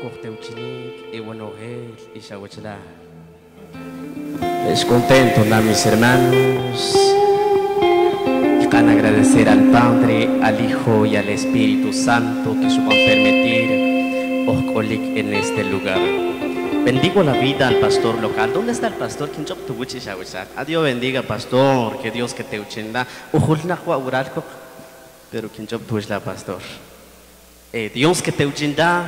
Corteuchinic y Buenogel y. Les contento a mis hermanos a agradecer al Padre, al Hijo y al Espíritu Santo que suban permitir en este lugar. Bendigo la vida al pastor local. ¿Dónde está el pastor? ¿Quién tu buchi shawachar? A Dios bendiga, pastor. Que Dios que te uchenda. Ujulna uralco. Pero ¿quién tu la pastor? Eh, Dios que te uchenda.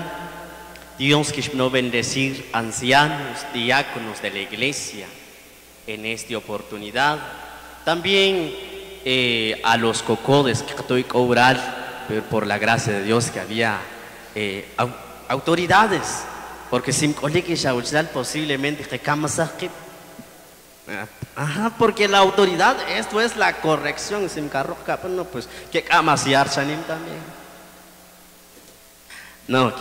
Dios que no bendecir ancianos, diáconos de la iglesia en esta oportunidad. También eh, a los cocodes que estoy cobrar, pero por la gracia de Dios que había eh, autoridades porque si posiblemente que Ajá, porque la autoridad, esto es la corrección, sin carro no, pues que camasiar también. No,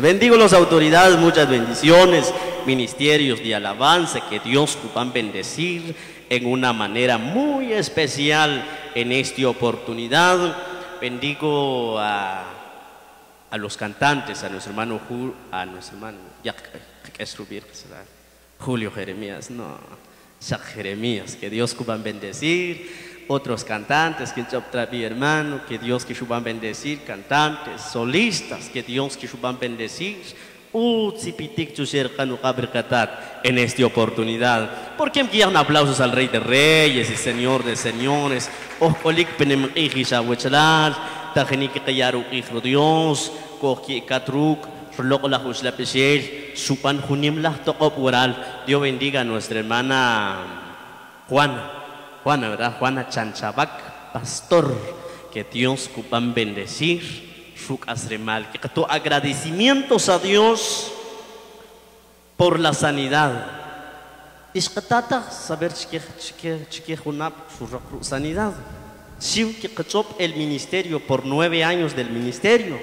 Bendigo las autoridades, muchas bendiciones, ministerios de alabanza que Dios puedan bendecir en una manera muy especial en esta oportunidad. Bendigo a a los cantantes, a nuestro hermano, a nuestro hermano, Julio Jeremías, no, Jeremías, que Dios que van bendecir, otros cantantes que mi hermano, que Dios que bendecir, cantantes, solistas, que Dios que van bendecir, en esta oportunidad. ¿Por qué aplausos al Rey de Reyes y Señor de Señores? Dios Dios bendiga a nuestra hermana Juana Juana verdad Juana Chanchabac pastor que Dios cupan bendecir su asremal que tu agradecimientos a Dios por la sanidad. Ishkatata saber chique chique chique junap su sanidad. Que el ministerio por nueve años del ministerio,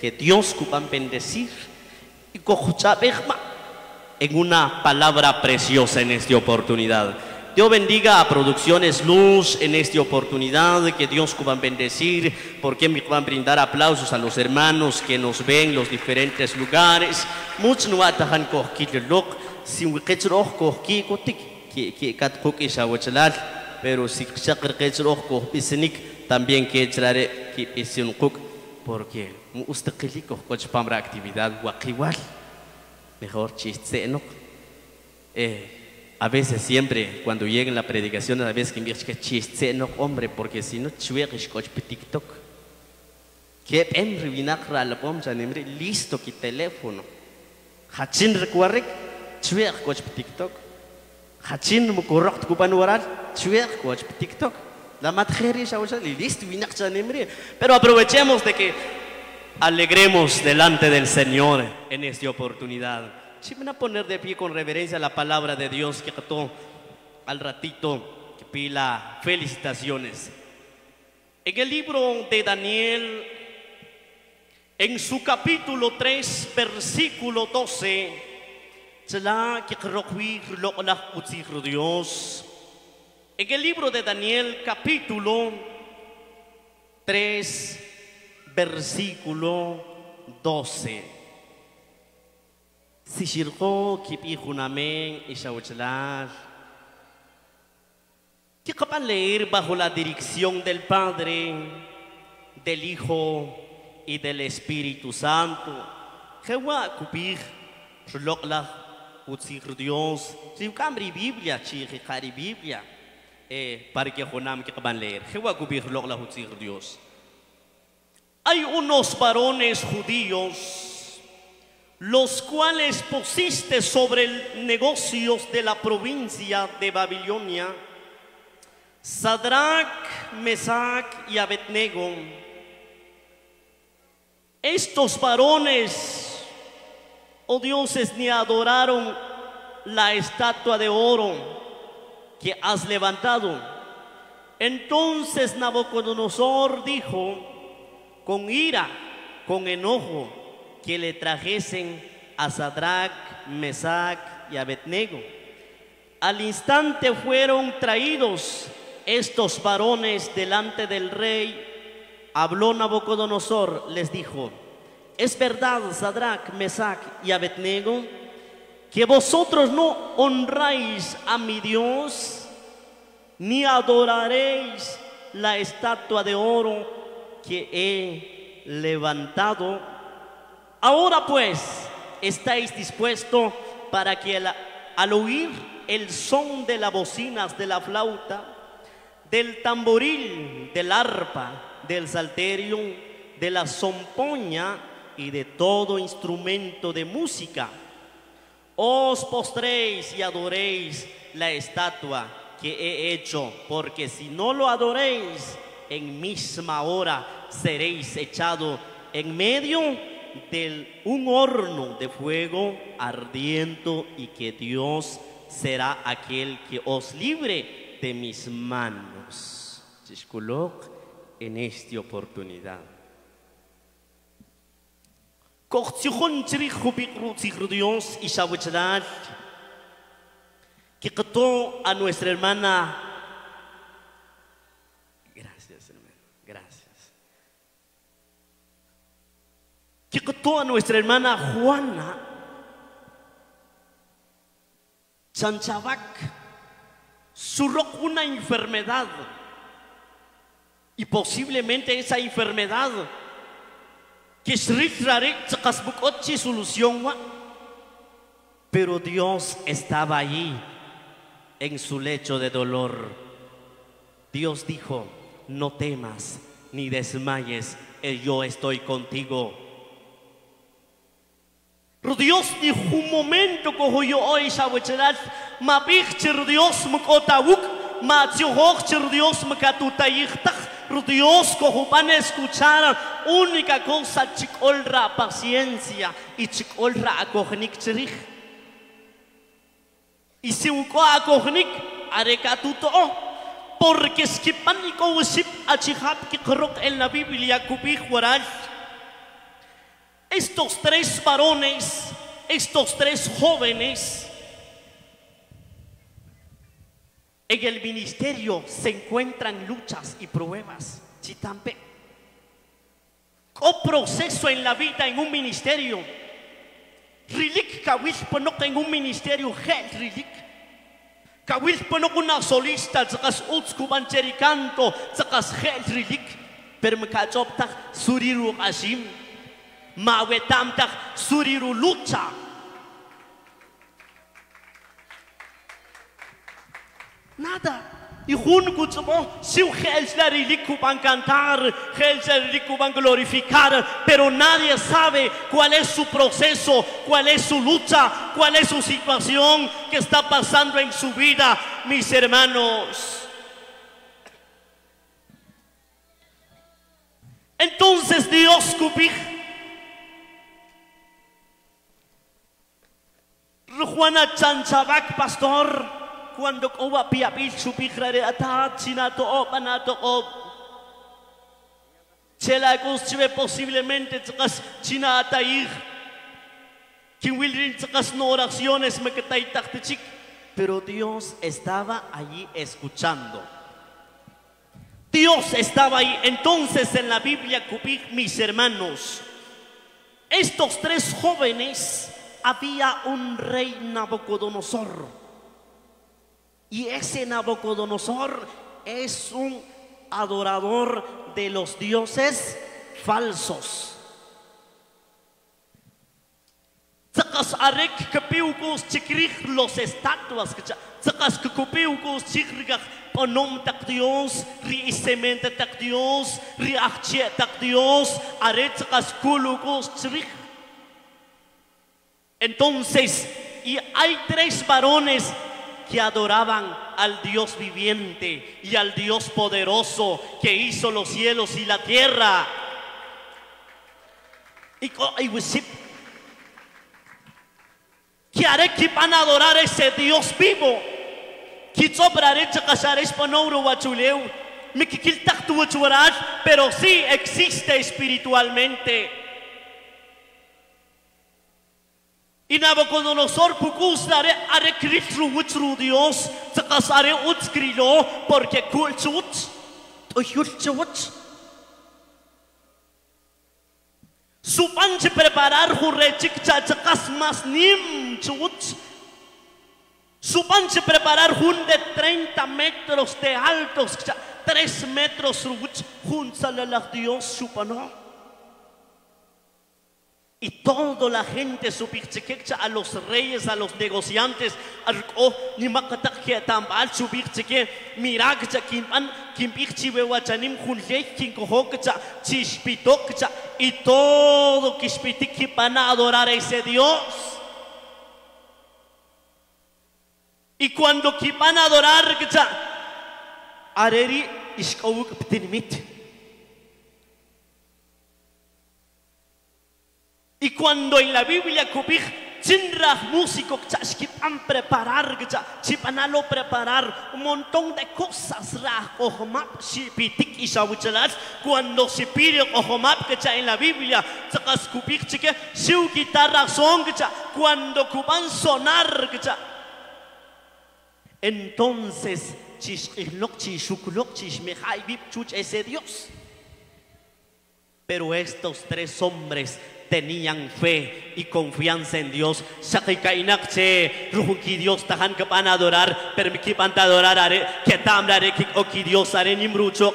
que Dios cuban bendecir. Y en una palabra preciosa en esta oportunidad. Dios bendiga a Producciones Luz en esta oportunidad, que Dios cuban bendecir, porque me a brindar aplausos a los hermanos que nos ven en los diferentes lugares. Muchos no atajan si que que pero si shakir kechroh ko pisinik también que echaré que pisin kuk porque mustaqilico coach pamra actividad wakiwal mejor chiste no eh a veces siempre cuando llega la predicación a veces que me que chiste no hombre porque si no coach TikTok que en rivinak la pomcha nemre listo que teléfono hachin recuerre chueg coach TikTok hachin correct kupan waral TikTok. La Pero aprovechemos de que alegremos delante del Señor en esta oportunidad. Si van a poner de pie con reverencia la palabra de Dios que todo al ratito que pila felicitaciones. En el libro de Daniel, en su capítulo 3, versículo 12, Dios en el libro de Daniel capítulo 3, versículo 12. Kipi hunamen y shawchlar. Que capan leer bajo la dirección del Padre, del Hijo y del Espíritu Santo. Jehová kupir, shlokla, utsir Dios. Si cambri Biblia, chihikari Biblia eh, para que Jonam que van leer. Dios. Hay unos varones judíos, los cuales pusiste sobre negocios de la provincia de Babilonia, Sadrach, Mesach y Abednego. Estos varones, oh dioses, ni adoraron la estatua de oro que has levantado. Entonces Nabucodonosor dijo con ira, con enojo, que le trajesen a Sadrach, Mesach y Abednego. Al instante fueron traídos estos varones delante del rey. Habló Nabucodonosor, les dijo, es verdad, Sadrach, Mesach y Abednego, que vosotros no honráis a mi Dios, ni adoraréis la estatua de oro que he levantado. Ahora pues, estáis dispuestos para que al, oír el son de las bocinas de la flauta, del tamboril, del arpa, del salterio, de la zompoña y de todo instrumento de música, os postréis y adoréis la estatua que he hecho, porque si no lo adoréis, en misma hora seréis echado en medio de un horno de fuego ardiendo y que Dios será aquel que os libre de mis manos. En esta oportunidad. Chirich hubik Dios y shawichadad que quitó a nuestra hermana. Gracias, hermano. Gracias. Que quitó a nuestra hermana Juana Chanchabac. Surró una enfermedad. Y posiblemente esa enfermedad que solución pero Dios estaba allí en su lecho de dolor. Dios dijo, no temas ni desmayes, yo estoy contigo. Dios dijo un momento cojo yo hoy shawicherat, ma bichir Dios mkotawuk, ma tiohochir Dios mkatutayichtach, Dios cojo van a escuchar única cosa chicolra paciencia y chicolra acogenik chirich. Y si uko acogenik arekatuto porque es que pánico usip achihap que en la Biblia kubij Estos tres varones, estos tres jóvenes, en el ministerio se encuentran luchas y pruebas. Chitampe. O proceso en la vida en un ministerio. Rilik kawil ponok en un ministerio gel rilik. Kawil ponok una solista tsakas utsku bancherikanto tsakas gel rilik. Pero mkachoptak suriru ashim. Mawetamtak suriru lucha. Nada. Y juntos si rico van a cantar, rico van a glorificar, pero nadie sabe cuál es su proceso, cuál es su lucha, cuál es su situación que está pasando en su vida, mis hermanos. Entonces Dios cupí. Juana Chanchabac, pastor. Cuando owa piapil supikrare atat sinato o panato o chela chive posiblemente tsakas chinata ir quien wilrin tsakas no oraciones me que chic. Pero Dios estaba allí escuchando. Dios estaba ahí entonces en la Biblia mis hermanos. Estos tres jóvenes había un rey Nabucodonosor y ese Nabucodonosor es un adorador de los dioses falsos. Tsakas arek kapiukos chikrich los estatuas tsakas kapiukos chikrigach ponom tak Dios ri isemente tak Dios ri achie tak Dios arek tsakas kulukos chikrich entonces y hay tres varones que adoraban al Dios viviente y al Dios poderoso que hizo los cielos y la tierra. Y que haré que van a adorar a ese Dios vivo. Que. Me pero sí existe espiritualmente. Nabucodonosor pukusare are kristru wutru Dios, tsakasare utskrilo, porque kulchut, to yulchut. Supanche preparar jurrechik chachacas más nim chuch. Supanche preparar jun de 30 metros de altos, 3 metros ruch, jun la Dios supano. Y toda la gente subirchequecha a los reyes, a los negociantes, oh, ni makatak que tambal subircheque, miragcha kimpan, kimpirchi bewachanim junle, kinkohokcha, chispitokcha, y todo kispitiki para adorar a ese Dios. Y cuando kipan adorar, areri iskawuk ptinimit. Y cuando en la Biblia cubij chinrah músico que han preparar que panalo preparar un montón de cosas rah ohmap shipitik y shawichalas cuando se pide ohmap que en la Biblia sacas cubij que su guitarra son que cuando cuban sonar que entonces chishlok chishuklok chishmehai bib chuch ese Dios. Pero estos tres hombres tenían fe y confianza en Dios. que Dios tahan a adorar, permikipan adorar que tamrare que o que Dios haré nimrucho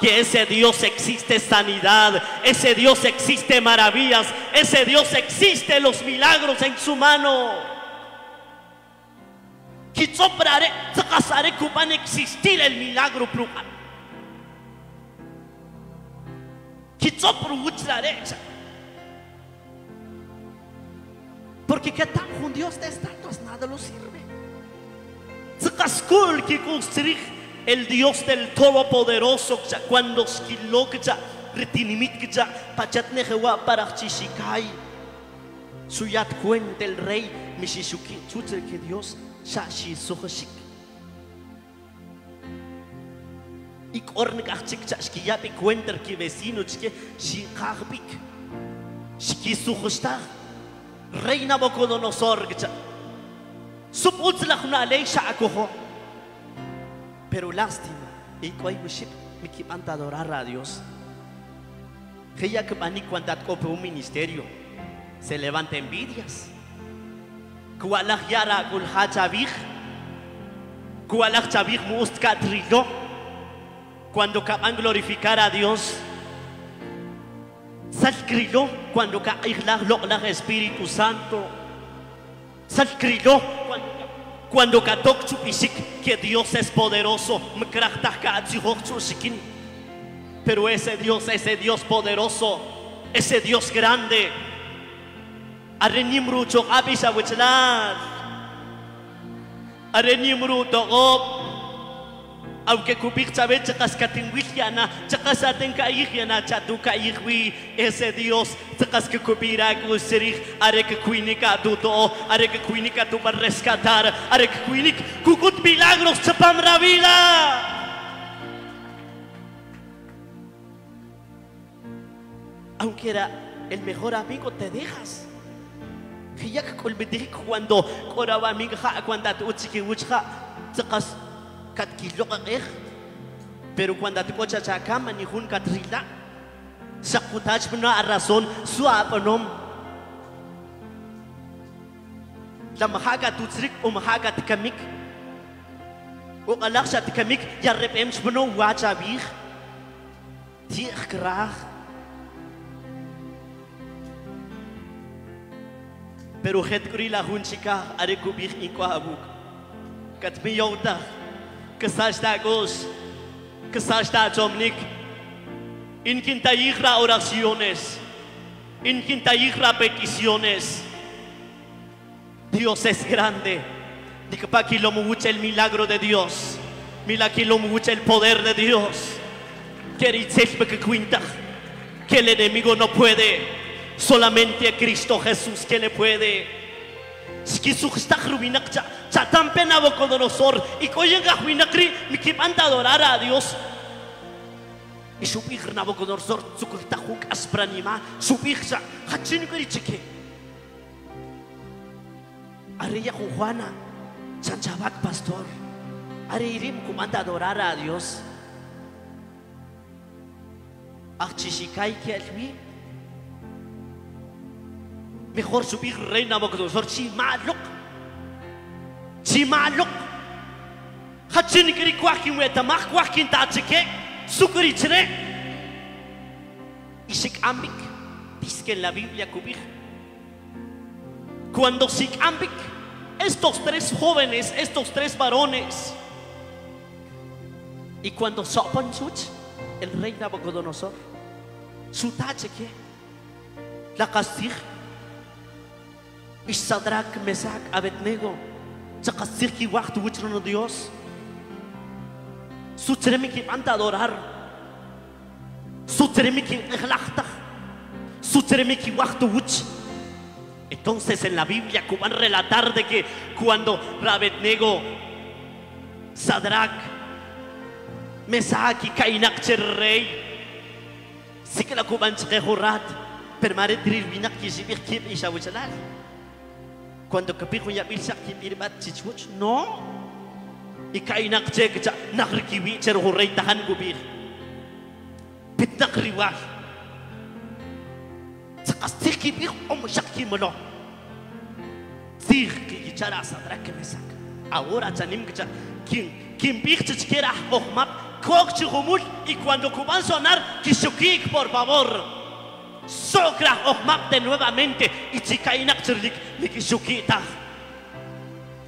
que ese Dios existe sanidad, ese Dios existe maravillas, ese Dios existe los milagros en su mano. Que soprare, que van a existir el milagro plural. Que sopru porque que tan con Dios de estatuas nada lo sirve. que construir el Dios del Todopoderoso cuando skilo que retinimit que pachat nejewa para chishikai. Suyat cuenta el rey Mishishuki chutre que Dios shashi sohashik. Y corne kachik chashkiyapi cuenta que vecino chike shikarbik. Shiki suhashtag. Rey Nabucodonosor la una ley acojo pero lástima y cuando muship mi kipanta adorar a Dios. Que ya que mani cuando cope un ministerio se levanta envidias. Kualach yara kul hachabij kualach chabij mustka trilo cuando van glorificar a Dios Salcrilo cuando lo la Espíritu Santo. Salcrilo cuando chupisik que Dios es poderoso. Pero ese Dios, ese Dios poderoso, ese Dios grande. Arenimru chok abisa wichlas. Arenimru togop aunque cubir sabe chacas catingwihiana, chacas atenka ihiana, chatuka ihwi, ese Dios, chacas que cubira gusirich, are que cuinica tuto, are que cuinica tu para rescatar, are que cuinic, cucut milagros chapam vida. Aunque era el mejor amigo, te dejas. que cuando coraba amiga cuando tu chiqui uchja, chacas kat kilo ka eh pero cuando te cocha chacama ni hun katrila sa kutach mo na rason suapanom la mahaga tutsrik o mahaga tikamik o kalak sa tikamik ya repem mo no wacha bih tiik krah pero het krila hun chika are kubih ikwa abuk kat mi yauta que Gus, que está Dominic, in quinta oraciones, in quinta peticiones. Dios es grande. Diga para que lo mucha el milagro de Dios. Mucha el poder de Dios. Que que el enemigo no puede. Solamente a Cristo Jesús que le puede. Satán pena Nabucodonosor y coyenga huinakri mi kipanta adorar a Dios. Y su hija Nabucodonosor su kurtahuk aspranima su hija hachin krichike. Arilla Juana Chanchabak pastor. Are irim kumanda adorar a Dios. Achishikai que almi. Mejor subir rey Nabucodonosor, chimalok. Chimalok. Hachin kiri kwakin weta mak kwakin tachike. Sukuri. Dice la Biblia cubir. Cuando ambik, estos tres jóvenes, estos tres varones, y cuando sopan such, el rey Nabucodonosor, su tache que la castiga y Sadrach, Mesach, Abednego, ki waktu wichron Dios. Su tremi ki anta adorar. Su tremi ki ikhlachta. Su tremi ki waktu wich. Entonces en la Biblia van a relatar de que cuando Abednego, Sadrach, Mesach y Kainak rey, sí que la cuban chejurat, pero mare tril vinak ki sibir kib isha wichalal. quando kepi yak bilsa ki birbat chichuch no ikainak cek cak nak rikiwi cer hurai tahan gubir Pit bitnak sa sakastik kibir om shak kimano tir ki sa drake mesak ahora chanim kicha kim kim bichch kera ohmap kok chumul y cuando cuban sonar kisukik por favor Sogra de nuevamente y.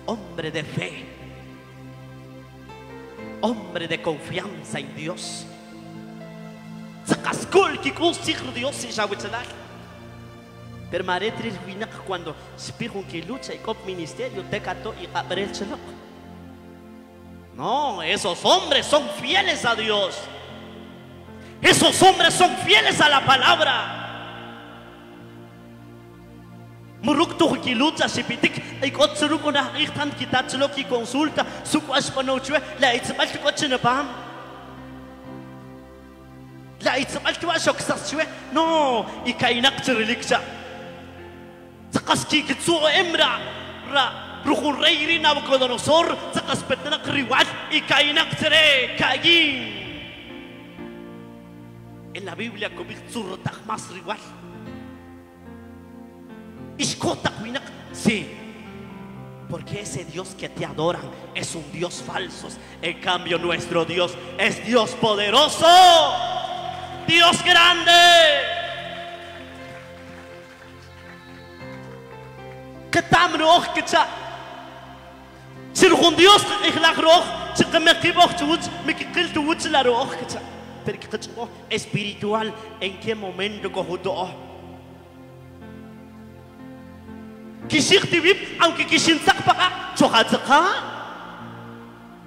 Hombre de fe. Hombre de confianza en Dios. Shawichalak. Permaretris winak cuando spijun que lucha y cop ministerio tecato y abrel. No, esos hombres son fieles a Dios. Esos hombres son fieles a la palabra. Murukto ki lucha si pitik ay kot suru ko na ikhtan kita chulo ki konsulta suku as panochwe la itsmal ko china pam. La itsmal ko asok saswe no ikainak chirilikcha Sakas ki kitsu emra ra ruhun reiri na Nabucodonosor sakas petnak riwat ikainak tere kayin En la Biblia kubik surtak mas riwat Sí, porque ese Dios que te adoran es un Dios falso. En cambio, nuestro Dios es Dios poderoso, Dios grande. Ich la roch, si que me equivoco tu me que tu la roch que cha. Pero que espiritual, ¿en qué momento cojo Kishik tibib, aunque kishin takpaka, chokatzaka.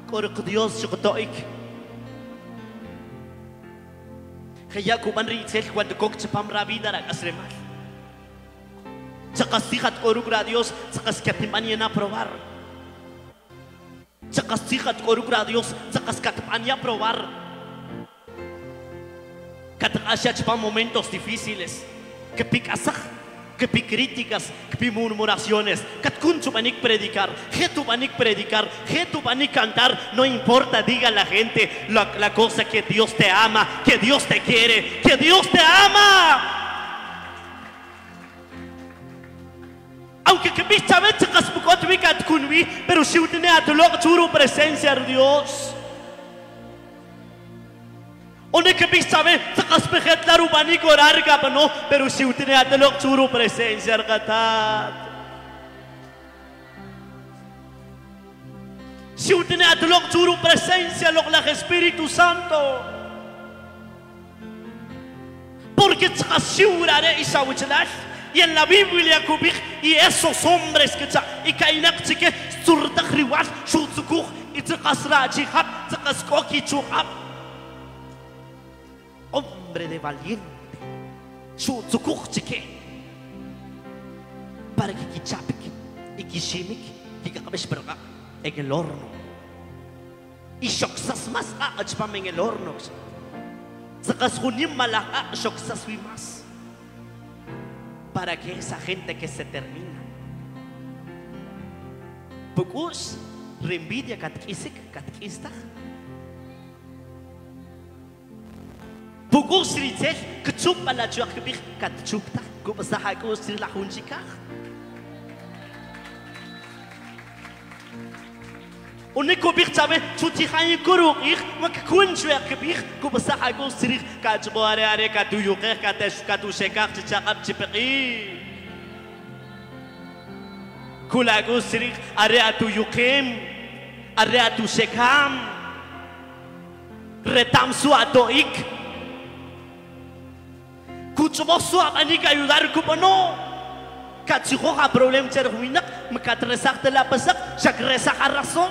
Korek Dios chokotoik. Kaya kuman ritzel cuando kok chapam rabida ra kasremal. Chakasihat koruk ra Dios, sakas katimanya na probar. Chakasihat koruk ra Dios, sakas katimanya probar. Katakasya chapam momentos difíciles. Que picasak que pi críticas, que pi murmuraciones, que tu panik predicar, que tu panik predicar, que tu panik cantar, no importa, diga la gente la, cosa que Dios te ama, que Dios te quiere, que Dios te ama. Aunque que vista veces caspucot vicat kunwi, pero si usted a tu churu presencia de Dios. One que sabe, sakas pehet la rubani ko rarga pano, pero si utine atalok churu presencia argatat. Si utine atalok churu presencia lo la Espíritu Santo. Porque tsasiurare isawichalash. Y en la Biblia kubik y esos hombres que cha y kainak chike surtak riwat shutsukuh y tsakasra jihab tsakaskoki chuhab hombre de valiente. Su tsukuchike. Para que kichapik y kishimik y berka en el horno. Y shoksas más a achpam en el horno. Sakas hunim malaka shoksas más. Para que esa gente que se termina. Pukus, reenvidia katkisik, katkistach. بقول ريتل كتب على جواك بيخ كتب تا. كوب صحا كوس ريلا حونجي كاخ ونكو بيخ تابي توتي خاين كورو إخ وككون جواك بيخ كوب صحا كوس ريخ كاتبواري عري كاتو يوقيخ كاتشو كاتو شيكاخ تشاقب تشبقي كل أجوز سريق أريأتو يقيم أريأتو شكام. رتام سوى دوئك ani ka ayudar ko no kachijo ha problem cher huinak makatresak de la pasak shakresak a razón.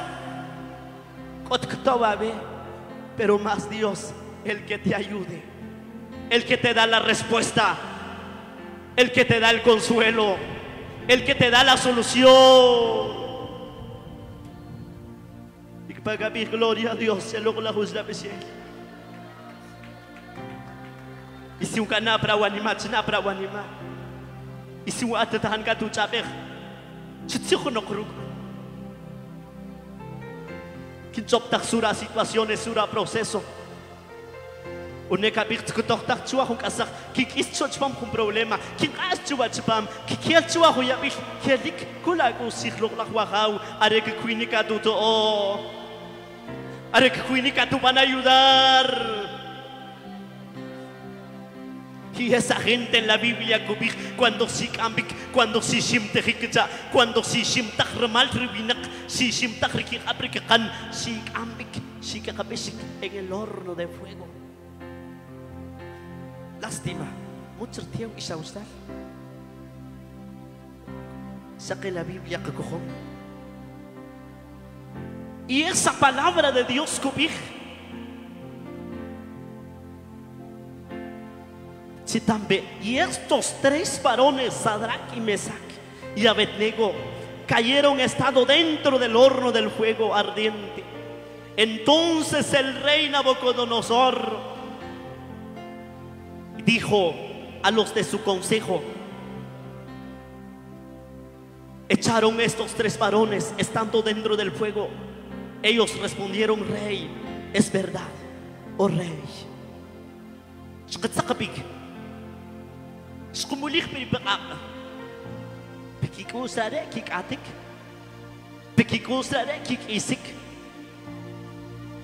Babe pero más Dios el que te ayude el que te da la respuesta el que te da el consuelo el que te da la solución. Y paga mi gloria a Dios se lo la juzga y si un cana para wanima china para wanima y si un atatahan ka tu chaper chitsi no krug kinchop tak sura situaciones sura proceso Une kapik tkutok tak chua hung kasak kik is choch pam kum problema. Kik as chua chpam kik kiel chua hu yabik kielik kula ko sik lok lak wahau are que kuinika tu to o are que kuinika tu van a ayudar y esa gente en la Biblia cuando si cambik, cuando si shim tehikja, cuando si shim tahramal ribinak, si shim tahriki si cambik, si kakabesik en el horno de fuego. Lástima, mucho tiempo isa usar. Saque la Biblia que cojón. Y esa palabra de Dios cubij También, y estos tres varones, Sadrach y Mesach y Abednego, cayeron estado dentro del horno del fuego ardiente. Entonces el rey Nabucodonosor dijo a los de su consejo, echaron estos tres varones estando dentro del fuego. Ellos respondieron, rey, es verdad, oh rey. سقموليخ بقى بكيكو سارة كيك عتك بكيكو سارة كيك إيسك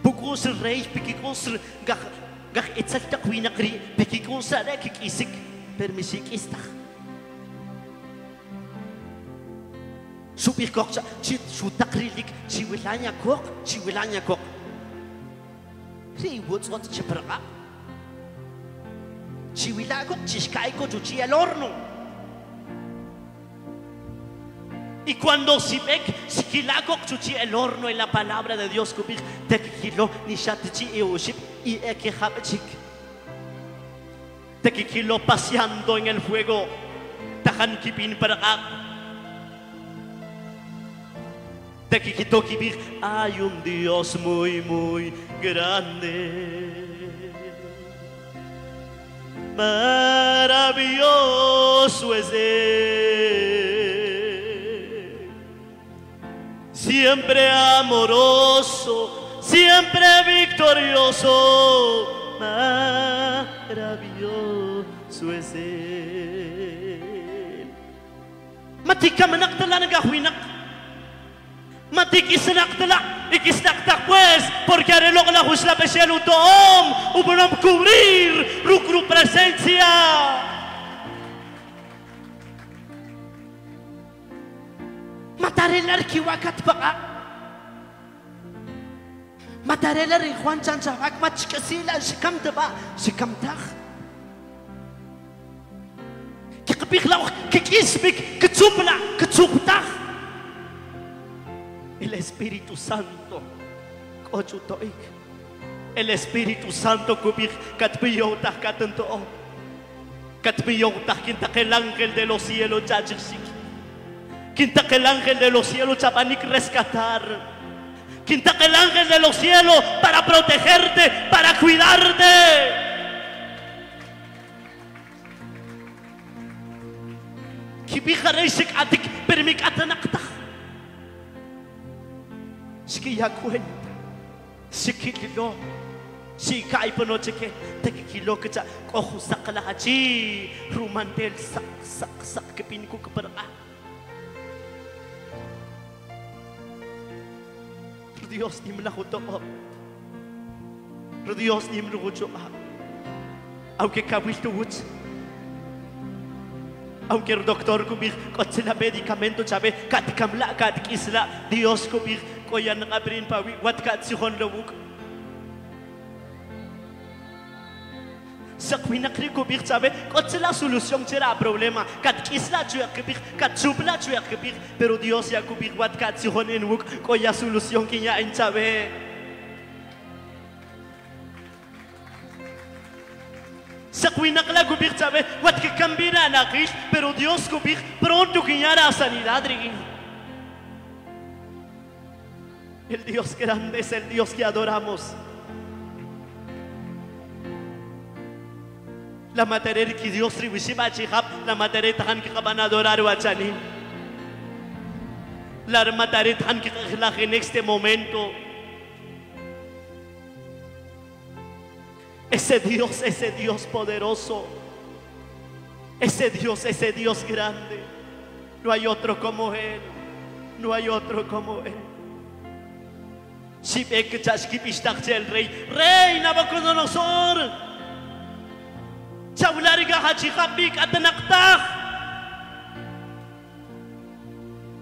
بكو سر ريح بكيكو سر غخ غخ إتصال تقوي نقري بكيكو سارة كيك إيسك برمسيك إستخ شو بيكوك شو شو تقري لك شو ولانيا كوك شو ولانيا كوك ري صوت شبرقة Chihuilago, Chiscaico, Chuchi al horno. Y cuando Sibek, Sikilago, Chuchi el horno en la palabra de Dios, Kubik, Tekilo, Nishatichi y Uship, y Ekehapchik. Tekikilo paseando en el fuego, Tahan Kipin para Tekikito Kibir, hay un Dios muy, muy grande maravilloso es Él. Siempre amoroso, siempre victorioso, maravilloso es Él. Manak مادي كيسلق طلع يكيسلق تقويس بوركاري لغلا خشلا باش يالو دوم وبنام كورير روكرو برسنسيا ما تاري لركي وقت بقى. ما تاري لري خوان جان جاواك ما تشكسيلا شكم دبا شكم تخ كي قبيخ لوخ كي كيسبك كتوبلا كتوب El Espíritu Santo. El Espíritu Santo kubik katpiyotah katanto. Katpiyotah que el ángel de los cielos yajisik. Quinta que el ángel de los cielos chapanik rescatar. Quinta que el ángel de los cielos para protegerte, para cuidarte. Kibijareisik atik permik. Sikia kwenta. Sikililo. Si kai panoche ke te kilo ke cha kohu sakala hachi rumantel sak sak sak ke piniku ke para. Dios ni. Dios ni mlucho. Aunque kawisto wuts. Aunque el doctor kubir kotsila medicamento chabe kat kamla kat kisla Dios kubir koyan ngabrin pawi wat kat sihon kotsila solución chera problema kat kisla chuya kubir kat chupla chuya kubir pero Dios ya kubir wat kat sihon en wuk koya solución kinya en chabe. Sa cuinacla cubir sabe que cubir pronto que ya la. El Dios grande es el Dios que adoramos. La materia que Dios tribuisiba chihab, la materia tan que van a adorar o achani. La materia tan que la en este momento. Ese Dios, ese Dios poderoso. Ese Dios, ese Dios grande. No hay otro como Él. No hay otro como Él. Si ve que el rey. Rey Nabucodonosor. Chaulariga hachikapik atanaktak.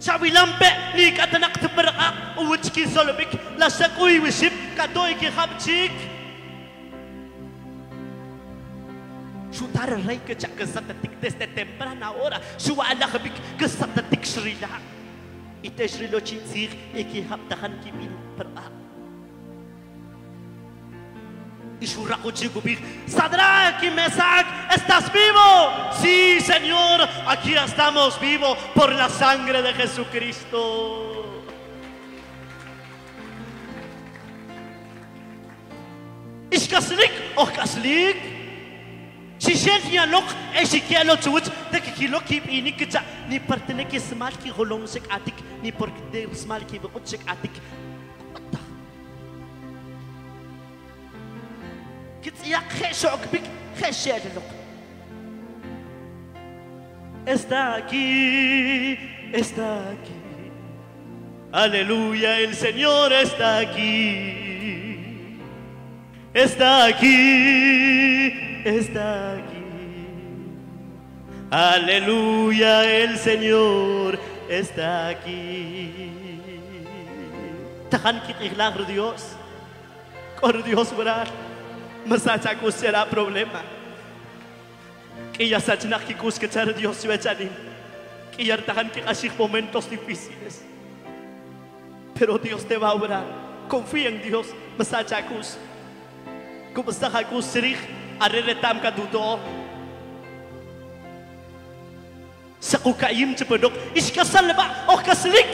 Chawilampe ni katanak teberaka. Uwitski solobik. Lasakui wisip katoy ki hapchik. chutar el rey que chaca satatik desde temprana hora su ala habik que satatik shrila y te chitzir y que haptahan kimin para y su rakuchikubik Sadrach y Mesach estás vivo sí señor. Aquí estamos vivos por la sangre de Jesucristo. Ishkaslik o kaslik Si siya lok eh si kaya lo chuch de que kilo kip ini kita ni partene ke smal ki holong sek atik ni por de smal ki bukot sek atik Kata. Kit ya kheshok bik kheshed lok Está aquí, está aquí. Aleluya, el Señor está aquí. Está aquí está aquí. Aleluya, el Señor está aquí. Tahan ki ikhlar Dios. Kor Dios berar. Masacha kus será problema. Que ya sachnak ki que char Dios vechanin. Que ya tahan ki ashik momentos difíciles. Pero Dios te va a orar. Confía en Dios. Masacha kus. Como está kus serich ariretam ka duto. Sa kukaim cepedok, iskasal kasal ba o oh, kaslik?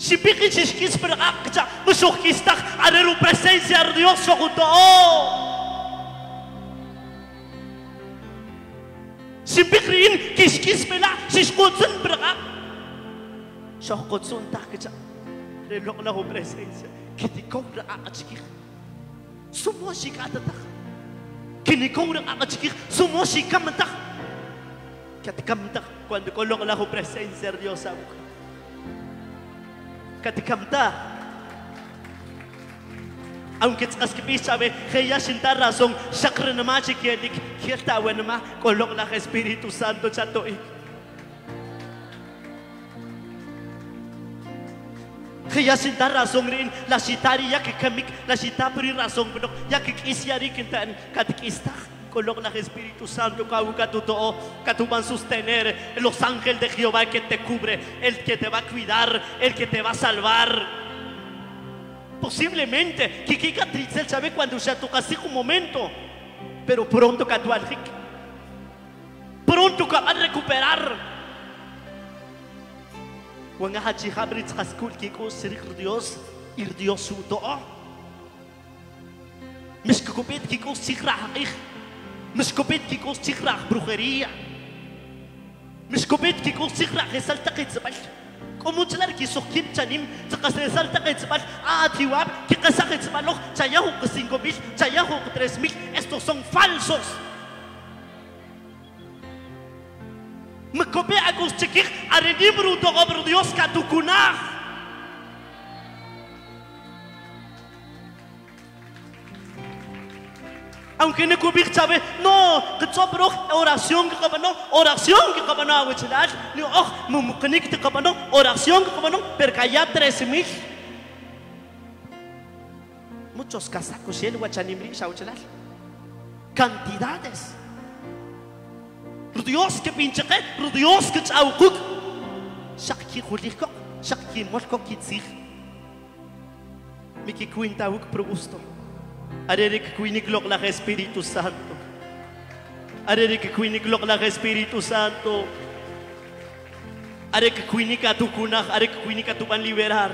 Si pikit siskis perakakja, musukistak, ariru presensya Diyos sa kutoo. Oh. Si pikrin kis-kis pela, si Skutsun berka. sa kutsun takit sa ariru na ho presensya. kitikong na aakatsikik. Semua si kata tak. Kini kau nak akan cikir, semua si kam tak. Ketika mentak, quando coloca lá o presença de sabe. Ketika mentak, aunque tkas que ya sin dar razón, sakre nama chiquilik, que está bueno ma, coloca la Espíritu Santo chato. Kaya sinta razong rin, la sitari ya kamik, la sita pri razong benok, ya kikisyari kintaan, katikista. Colok la Espíritu Santo, kau katutoo, katuban sostener, los ángeles de Jehová que te cubre, el que te va a cuidar, el que te va a salvar. Posiblemente, Kikika Tritzel sabe cuando se toca así un momento, pero pronto Katualrik, pronto va a recuperar. وأنا هاتي tsaskul kiko كيكو Dios رديوس Dios su مش كوبيت كيكو سيخرا حقيق مش كوبيت كيكو سيخرا بروخرية مش كوبيت كيكو سيخرا غيسال تقيت زبال كومونتلر كي سوق كيم تانيم تقاس غيسال تقيت زبال آتي واب كي قسا زبالوخ تاياهو قسينكو بيش تاياهو قدرس ميل استو سون فالسوس Mekope agus chekik, arenibru togobru Dios katukunah. aunque no kubik sabe no que sobro oración que no oración que no a wichilal ni oh mumukanik te no oración que no per calla tres mil. Muchos casacos y el guachanimri shauchilal cantidades Dios que pinche que Dios que chaukuk shakki khuliko shakki molko kitzig Miki cuenta uk pro gusto Arerik kwiniglok la Espíritu Santo. Arerik kwiniglok la Espíritu Santo. Arek kwinika tukunah, arek kwinika tupan liberar.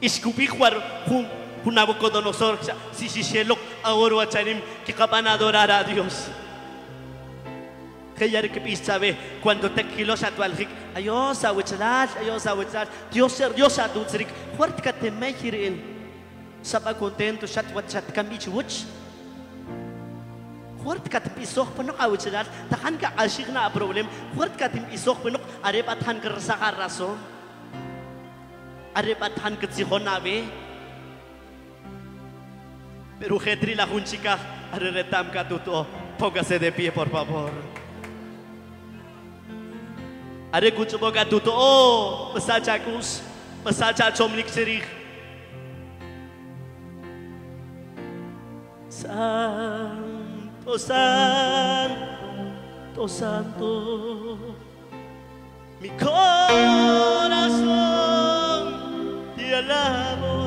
Iskupihwar hun Nabucodonosor, si si shelok ahora acharim que capan adorar a Dios. Que ya que pisabe cuando te kilos a tu alrik, ayos a wichlat, ayos a wichlat, Dios ser Dios a tu zrik, fuerte que te mejiril. Saba contento chat wat chat kami chuch. Huwag ka tim isok pa nuk awit sila. Takan ka asik na problem. Huwag ka tim isok pa nuk arepatan ka rasa ka raso. Arepatan ka tsihon nabe. Pero jetri la hunchika areretam ka tuto. Póngase de pie, por favor. Are kuchubo ka tuto. Oh, masacha kus. Masacha chomlik sirih. Santo, santo, santo, mi corazón te alabo,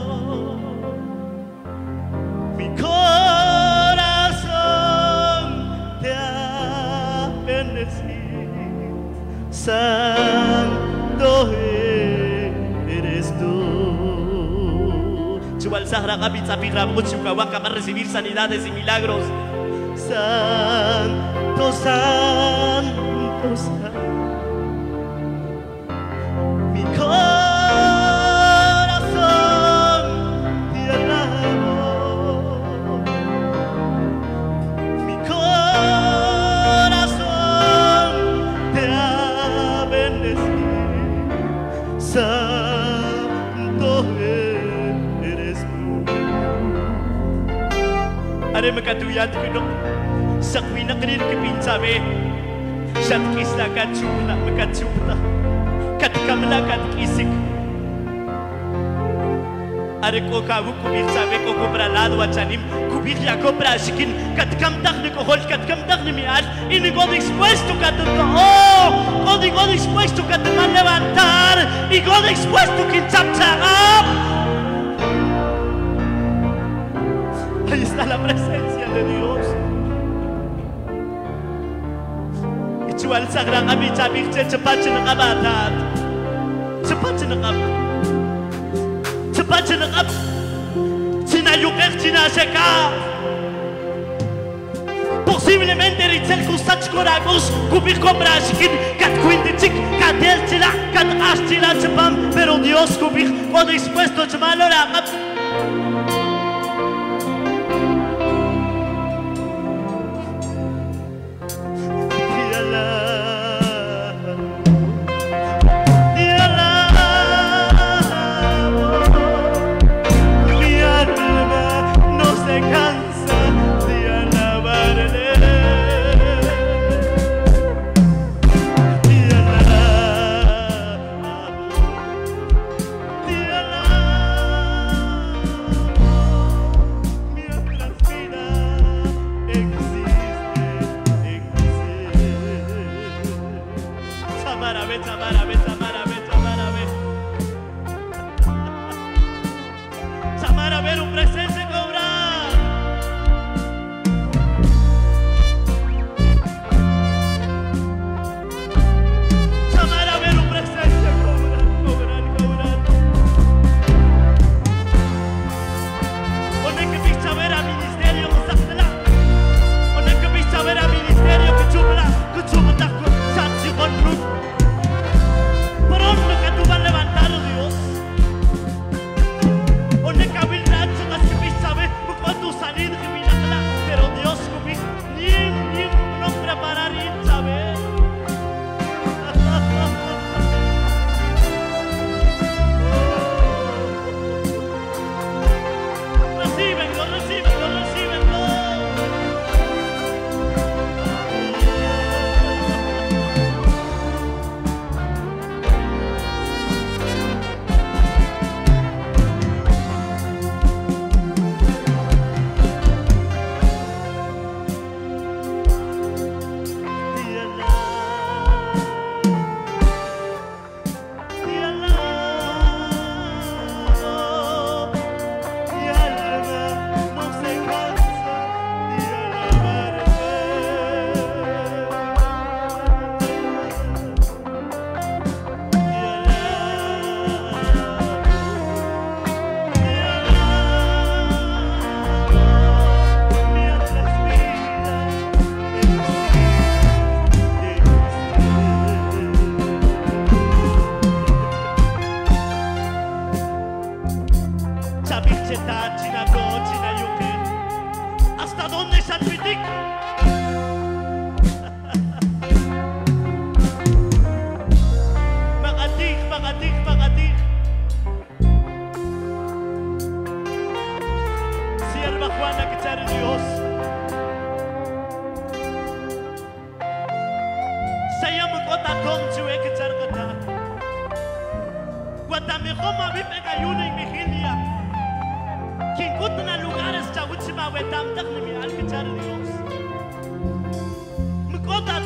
santo eres tú. Chubal Sahara Gabitza Pirramuch, Ucahuaca va a recibir sanidades y milagros. Santo, santo, santo. Are makatuyat ko no. Sa kwina kanil kipinsabi. Siyat kisla katsula makatsula. Katkamla katkisik. Are ko kawu kubir sabi ko kubra lado achanim. Kubir ya kubra shikin. Katkam takni ko hol katkam takni mial. Y go dispuesto que te oh, God te van a levantar. Y go dispuesto que chapchagam. Ahí está la presencia de Dios. Ichual sagrang ami chabik che cepat cenang abatat. Cepat cenang ab. Cepat cenang ab. Cina yuker cina seka. Posiblemente Ritzel Kusach Koragos, Kubir Kobrashkin, Kat Quintichik, Kat Elchila, Kat Ashchila pero Dios Kubir, cuando dispuesto a llamarlo la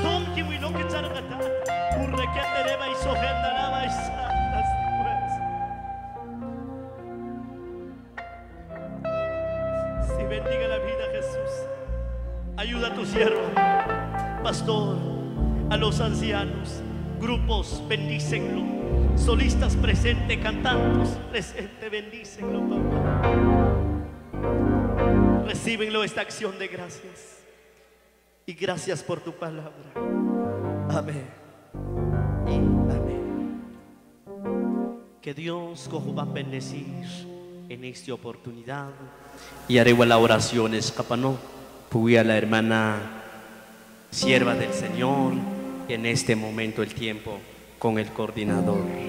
tom que mi lo que chargata. Urre que te deba y sojenda lava y santas pues. Si bendiga la vida Jesús. Ayuda a tu siervo, pastor, a los ancianos, grupos, bendícenlo. Solistas presente, cantantes presente, bendícenlo, papá. Recíbenlo esta acción de gracias. Y gracias por tu palabra. Amén. Y amén. Que Dios cojo va a bendecir en esta oportunidad. Y haré la oración escapano. Fui a la hermana sierva del Señor en este momento el tiempo con el coordinador.